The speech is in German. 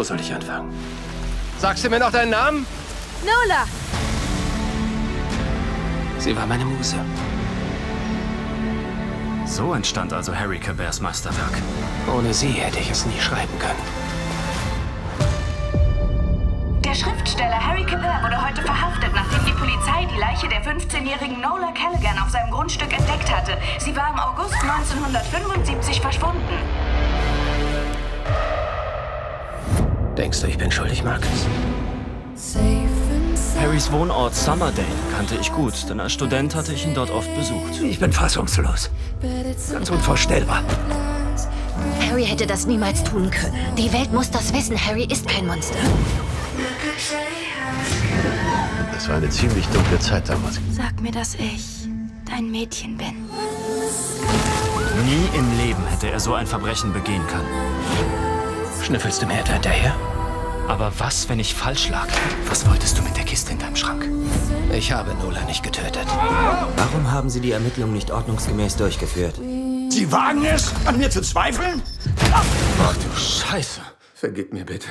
Wo soll ich anfangen? Sagst du mir noch deinen Namen? Nola! Sie war meine Muse. So entstand also Harry Cabers Meisterwerk. Ohne sie hätte ich es nie schreiben können. Der Schriftsteller Harry Caber wurde heute verhaftet, nachdem die Polizei die Leiche der 15-jährigen Nola Callaghan auf seinem Grundstück entdeckt hatte. Sie war im August 1975 verschwunden. Denkst du, ich bin schuldig, Marcus? Harrys Wohnort Summerdale kannte ich gut, denn als Student hatte ich ihn dort oft besucht. Ich bin fassungslos. Ganz unvorstellbar. Harry hätte das niemals tun können. Die Welt muss das wissen. Harry ist kein Monster. Das war eine ziemlich dunkle Zeit damals. Sag mir, dass ich dein Mädchen bin. Nie im Leben hätte er so ein Verbrechen begehen können. Schnüffelst du mir etwa hinterher? Aber was, wenn ich falsch lag? Was wolltest du mit der Kiste in deinem Schrank? Ich habe Nola nicht getötet. Warum haben Sie die Ermittlungen nicht ordnungsgemäß durchgeführt? Sie wagen es, an mir zu zweifeln? Ach du Scheiße. Vergib mir bitte.